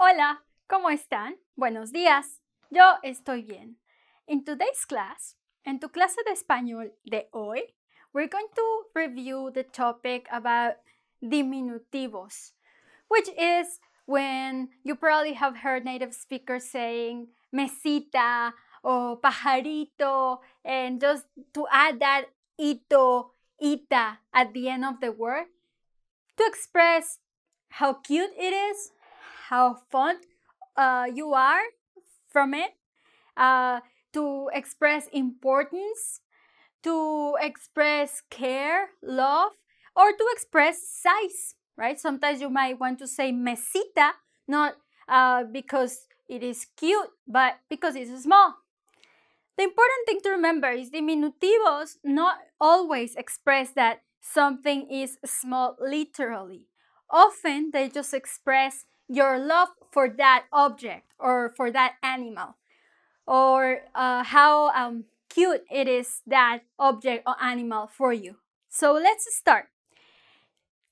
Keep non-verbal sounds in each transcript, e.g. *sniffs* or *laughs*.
Hola, ¿cómo están? Buenos días. Yo estoy bien. In today's class, en tu clase de español de hoy, we're going to review the topic about diminutivos, which is when you probably have heard native speakers saying mesita or pajarito, and just to add that ito, ita at the end of the word to express how cute it is, how fond uh, you are from it, uh, to express importance, to express care, love, or to express size, right? Sometimes you might want to say mesita, not uh, because it is cute, but because it's small. The important thing to remember is diminutivos not always express that something is small literally. Often they just express your love for that object or for that animal or uh, how um, cute it is that object or animal for you. So let's start.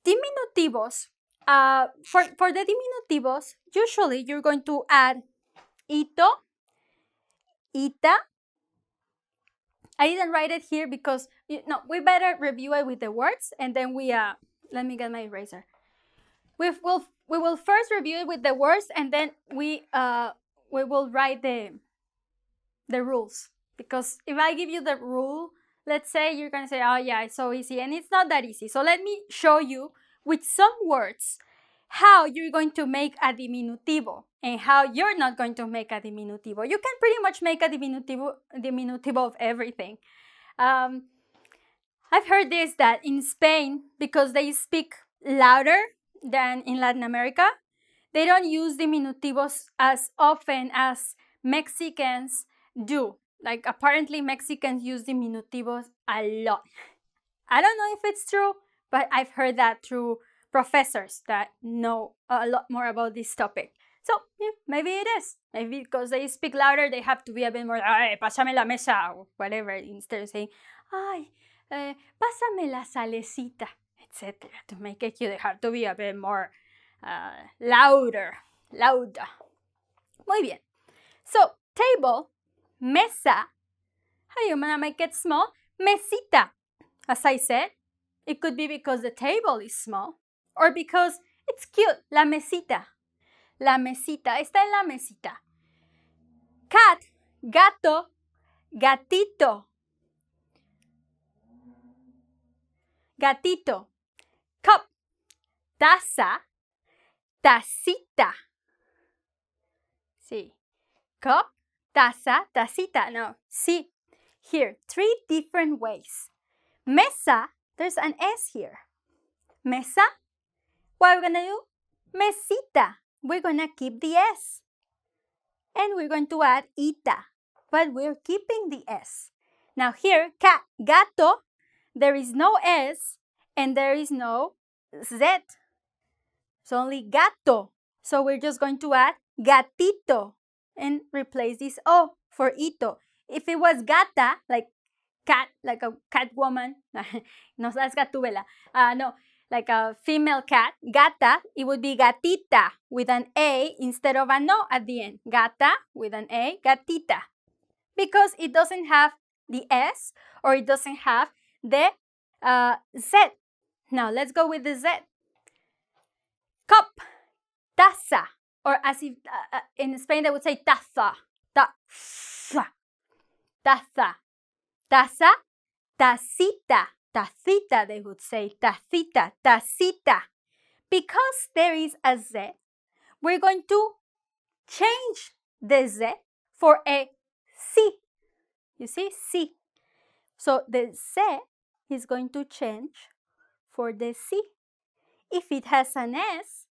Diminutivos. Uh, for, for the diminutivos, usually you're going to add ito, ita. I didn't write it here because you know we better review it with the words and then we uh let me get my eraser. We will we will first review it with the words and then we uh we will write the the rules because if I give you the rule, let's say you're gonna say, oh yeah, it's so easy, and it's not that easy. So let me show you with some words how you're going to make a diminutivo and how you're not going to make a diminutivo. You can pretty much make a diminutivo, diminutivo of everything. Um, I've heard this that in Spain, because they speak louder than in Latin America, they don't use diminutivos as often as Mexicans do. Like apparently Mexicans use diminutivos a lot. I don't know if it's true, but I've heard that through professors that know a lot more about this topic. So yeah, maybe it is. Maybe because they speak louder, they have to be a bit more, ay, pásame la mesa, or whatever, instead of saying, ay, eh, pásame la salecita, etc. To make it, you have to be a bit more uh, louder, louder. Muy bien. So, table, mesa. How do you want to make it small? Mesita. As I said, it could be because the table is small or because it's cute. La mesita. La mesita. Está en la mesita. Cat, gato, gatito. Gatito. Cup, taza, tacita. Sí. Cup, taza, tacita. No. See, here, three different ways. Mesa, there's an S here. Mesa, what are we gonna do? Mesita. We're gonna keep the S. And we're going to add ita, but we're keeping the S. Now here, cat, gato, there is no S and there is no Z. It's only gato. So we're just going to add gatito and replace this O for ito. If it was gata, like cat, like a cat woman, *laughs* no, that's gatubela. Uh, no, like a female cat, gata, it would be gatita with an A instead of a no at the end. Gata with an A, gatita. Because it doesn't have the S or it doesn't have the uh, Z. Now let's go with the Z. Cup, taza, or as if uh, in Spain they would say taza, taza, taza, taza, tacita, tacita, they would say tacita, tacita. Because there is a Z, we're going to change the Z for a C. You see, C. So the Z is going to change for the C. If it has an S,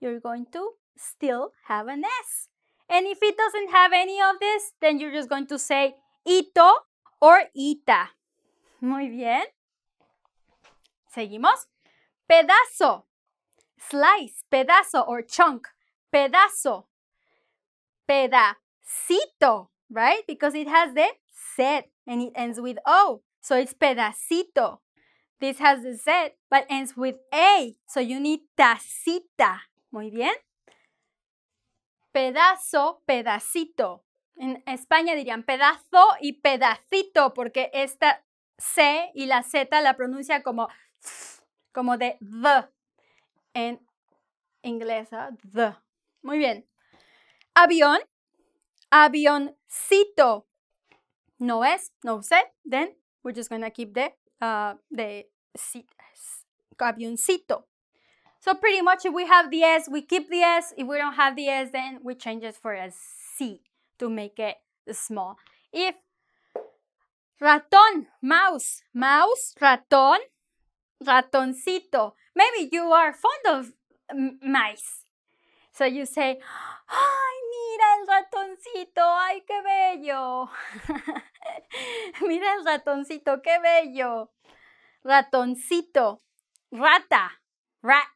you're going to still have an S. And if it doesn't have any of this, then you're just going to say ito or ita. Muy bien. Seguimos. Pedazo. Slice, pedazo or chunk. Pedazo. Pedacito, right? Because it has the Z and it ends with O. So it's pedacito. This has the Z but ends with A. So you need tacita. Muy bien. pedazo, pedacito. En España dirían pedazo y pedacito, porque esta C y la Z la pronuncia como, *sniffs* como de the en inglés, ¿ah? the. Muy bien. Avión, avioncito. No es, no sé, then we're just to keep the, uh, the seat, avioncito. So pretty much if we have the S, we keep the S. If we don't have the S, then we change it for a C to make it small. If ratón, mouse, mouse, ratón, ratoncito. Maybe you are fond of mice. So you say, ¡ay, mira el ratoncito! ¡Ay, qué bello! *laughs* mira el ratoncito, qué bello. Ratoncito, rata, rat,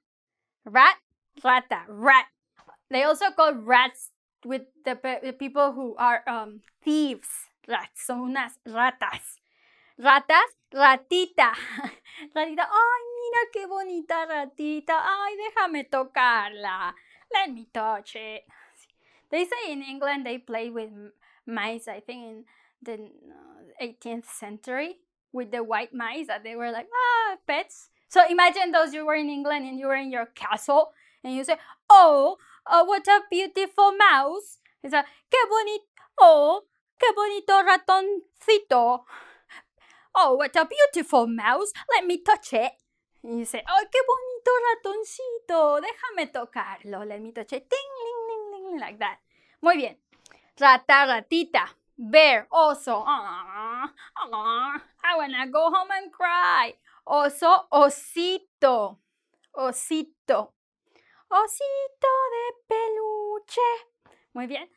rat, rata, rat. They also call rats with the, the people who are um, thieves. Rats, son unas ratas. Ratas, ratita. *laughs* Ratita, ay, mira qué bonita ratita. Ay, déjame tocarla. Let me touch it. They say in England they play with mice, I think in the 18th century, with the white mice that they were like, ah, pets. So imagine those you were in England and you were in your castle and you say, oh, oh what a beautiful mouse. It's a, qué bonito, oh, qué bonito ratoncito. Oh, what a beautiful mouse. Let me touch it. And you say, oh, qué bonito ratoncito. Déjame tocarlo. Let me touch it. Ding, ding, ding, ding, like that. Muy bien. Rata, ratita. Bear, oso. Aww, aww, I wanna go home and cry. Oso, osito. Osito. Osito de peluche. Muy bien.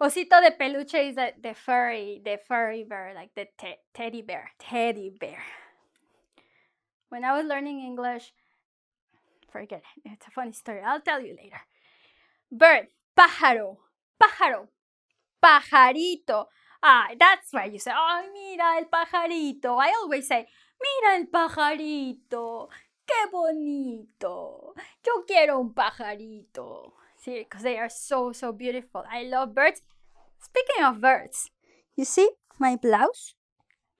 Osito de peluche is the, the furry, the furry bear, like the te teddy bear, teddy bear. When I was learning English, forget it. It's a funny story. I'll tell you later. Bird, pájaro, pájaro, pajarito. Ah, that's why you say, oh, mira el pajarito. I always say, mira el pajarito. Qué bonito. Yo quiero un pajarito. See, because they are so, so beautiful. I love birds. Speaking of birds, you see my blouse?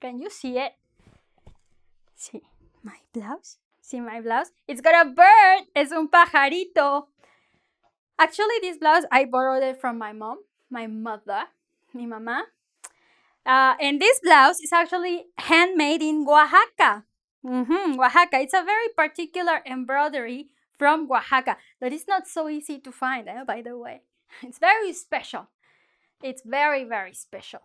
Can you see it? See my blouse? See my blouse? It's got a bird. Es un pajarito. Actually, this blouse, I borrowed it from my mom, my mother, mi mamá. Uh, and this blouse is actually handmade in Oaxaca. Mm -hmm, Oaxaca. It's a very particular embroidery from Oaxaca that is not so easy to find, eh, by the way. *laughs* It's very special. It's very, very special.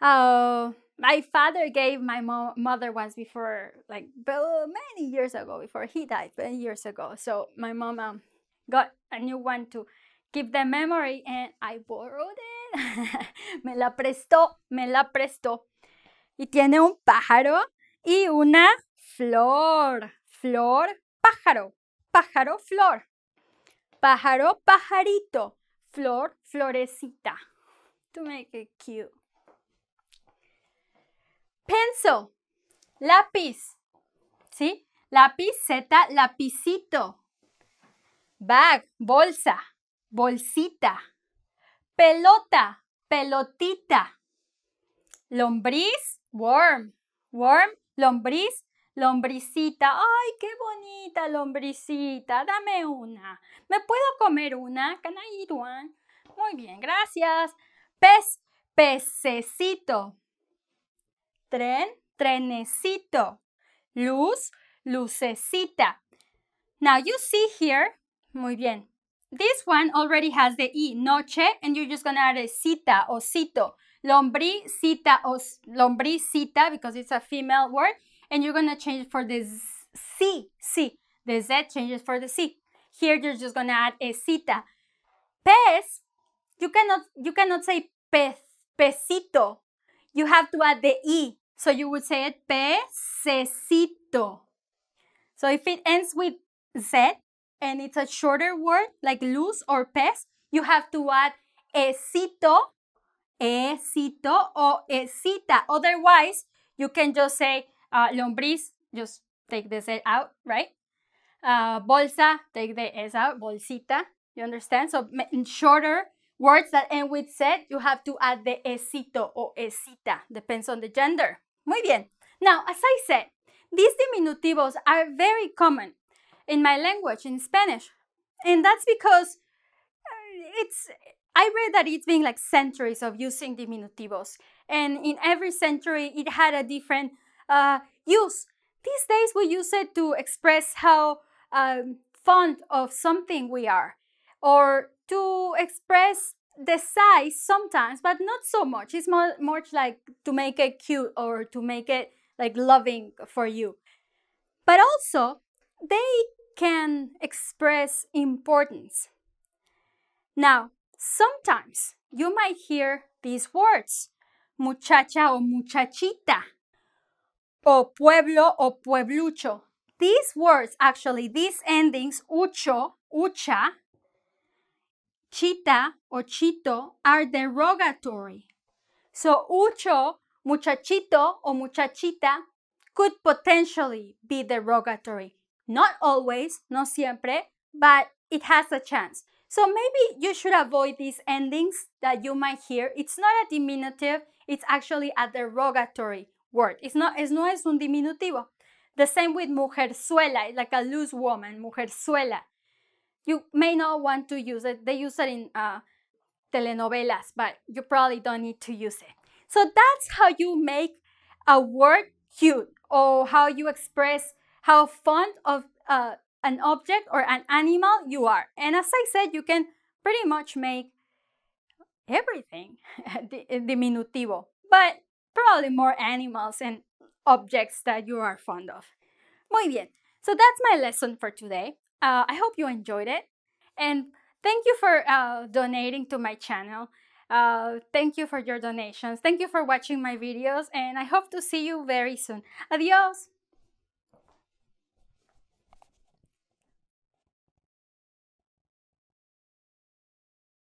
Uh, my father gave my mo mother once before, like many years ago, before he died, many years ago. So my mom um, got a new one to keep the memory and I borrowed it. *laughs* me la prestó, me la prestó. Y tiene un pájaro y una flor. Flor, pájaro pájaro, flor. Pájaro, pajarito. Flor, florecita. To make it cute. Pencil, lápiz. ¿Sí? Z, lapicito. Bag, bolsa, bolsita. Pelota, pelotita. Lombriz, worm. Worm, lombriz, Lombricita, ay, qué bonita lombricita, dame una. ¿Me puedo comer una? Can I eat one? Muy bien, gracias. Pez, pececito. Tren, trenecito. Luz, lucecita. Now you see here, muy bien. This one already has the E, noche, and you're just gonna add a cita o cito. Lombricita o lombricita because it's a female word and you're gonna change it for the C, C. The Z changes for the C. Here you're just gonna add a cita. Pez, you cannot you cannot say pez, pesito. You have to add the E. So you would say it pececito. So if it ends with Z and it's a shorter word like luz or pez, you have to add esito, esito or esita. Otherwise, you can just say uh, lombriz, just take the Z out, right? Uh, bolsa, take the S out, bolsita. You understand? So in shorter words that end with set, you have to add the esito or esita, depends on the gender. Muy bien. Now, as I said, these diminutivos are very common in my language, in Spanish. And that's because uh, it's, I read that it's been like centuries of using diminutivos. And in every century, it had a different uh, use. These days, we use it to express how um, fond of something we are, or to express the size sometimes, but not so much. It's more, more like to make it cute or to make it like loving for you. But also, they can express importance. Now, sometimes you might hear these words, muchacha o muchachita, o pueblo o pueblucho. These words, actually, these endings, ucho, ucha, chita or chito, are derogatory. So, ucho, muchachito or muchachita could potentially be derogatory. Not always, no siempre, but it has a chance. So maybe you should avoid these endings that you might hear. It's not a diminutive, it's actually a derogatory word. It's not, es no es un diminutivo. The same with mujerzuela, like a loose woman, mujerzuela. You may not want to use it. They use it in uh, telenovelas, but you probably don't need to use it. So that's how you make a word cute or how you express how fond of uh, an object or an animal you are. And as I said, you can pretty much make everything *laughs* diminutivo, but probably more animals and objects that you are fond of. Muy bien. So that's my lesson for today. Uh, I hope you enjoyed it. And thank you for uh, donating to my channel. Uh, thank you for your donations. Thank you for watching my videos. And I hope to see you very soon. Adios.